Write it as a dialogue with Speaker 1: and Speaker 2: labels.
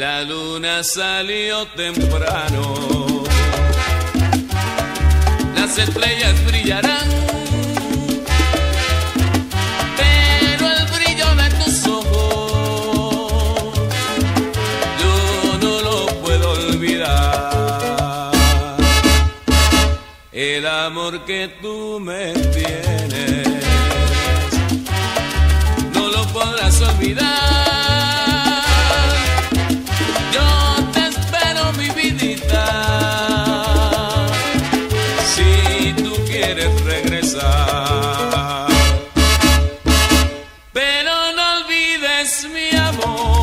Speaker 1: día salió temprano. Las estrellas brillarán, pero el brillo de tus ojos yo no lo puedo olvidar. El amor que tú me tienes Pero no olvides mi amor.